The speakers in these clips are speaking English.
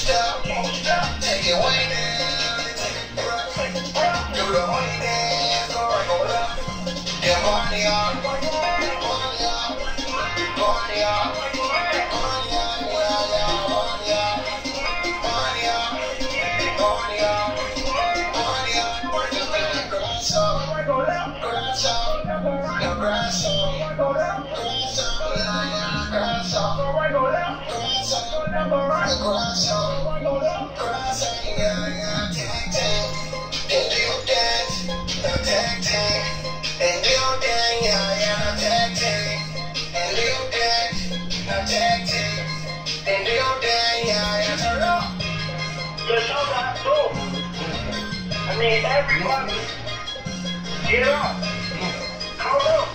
stop, won't stop, take it way down, take it right, do the money dance, or I go left, get money on, money on, money on, Grass up, grass up, grass up, grass up, grass up, grass up, grass up. Mean, everybody, get up. Come on.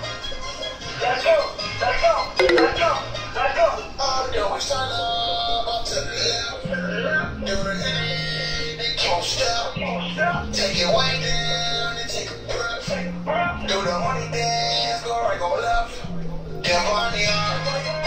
Let's go. Let's go. Let's go. Let's go. I'm doing turn up, to the left. Do the head, then keep step. Stop. Take it way down and take a breath. Take a breath. Do the money dance, go right, go left. Yeah, party on.